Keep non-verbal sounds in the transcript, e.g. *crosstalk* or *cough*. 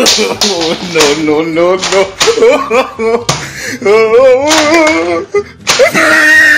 No, no, no, no. *laughs*